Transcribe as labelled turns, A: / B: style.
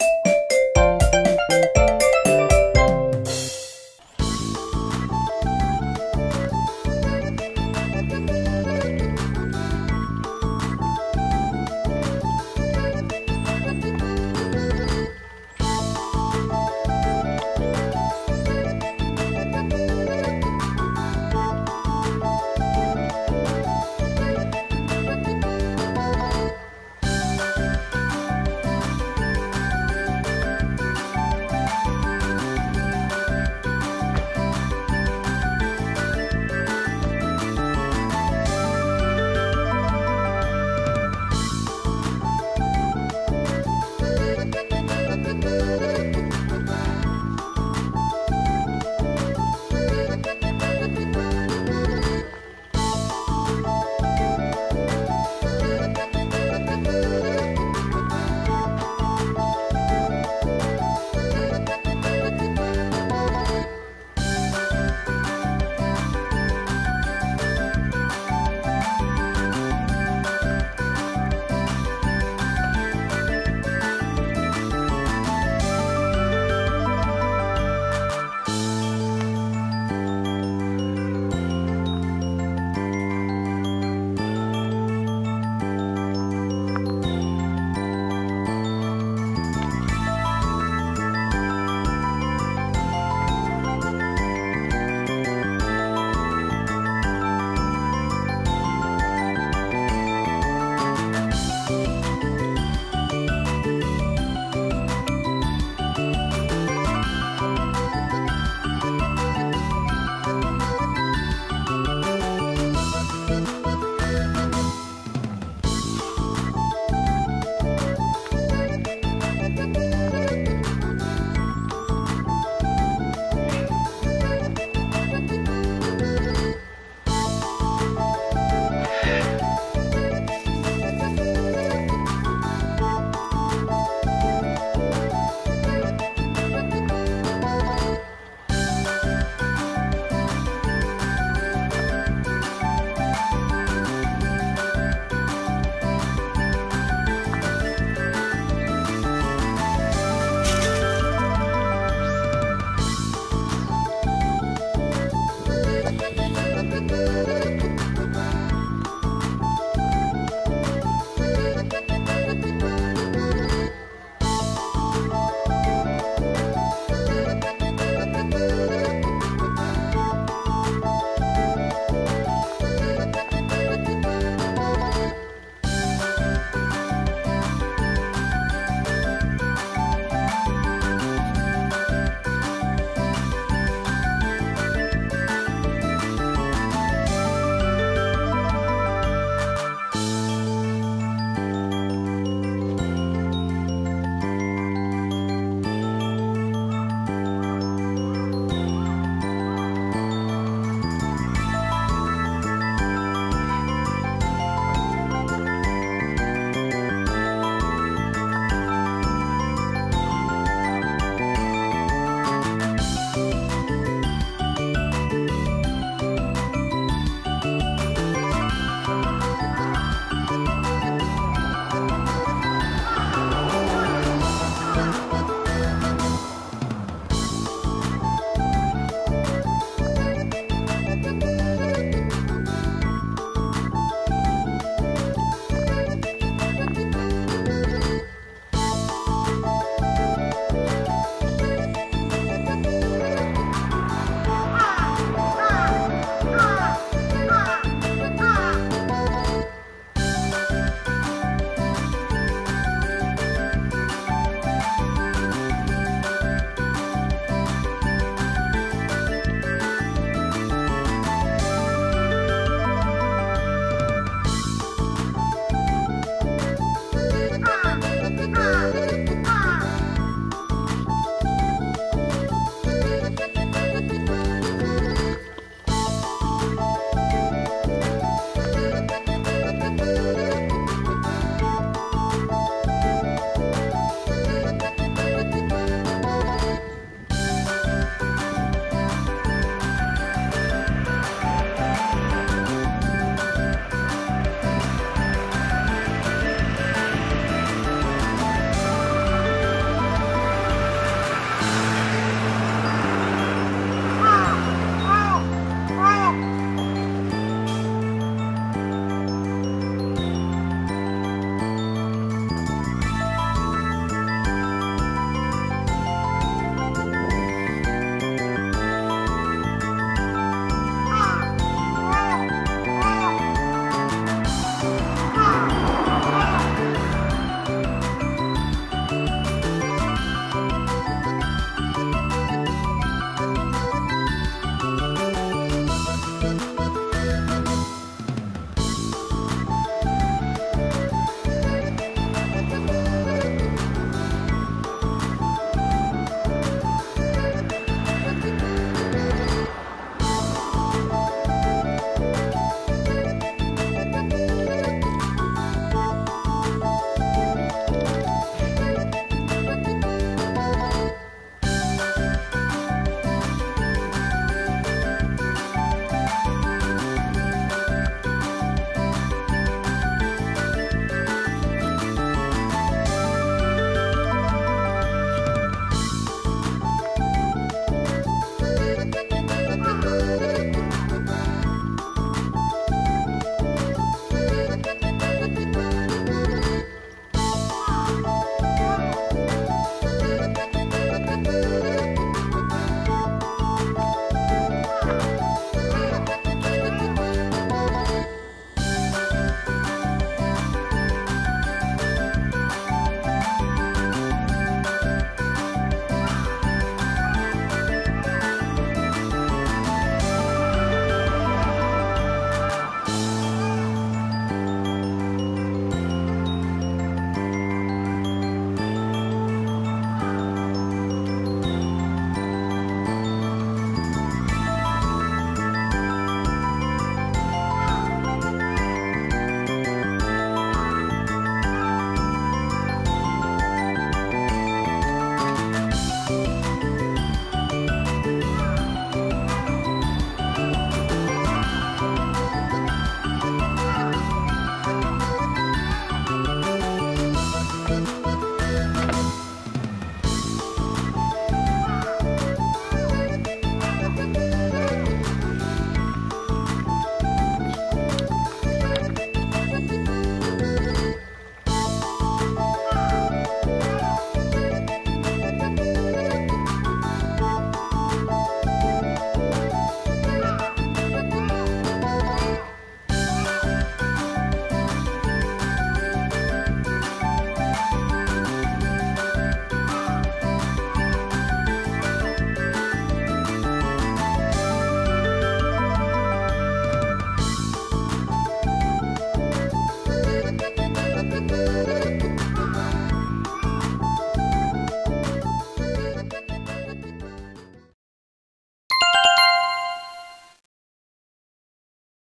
A: you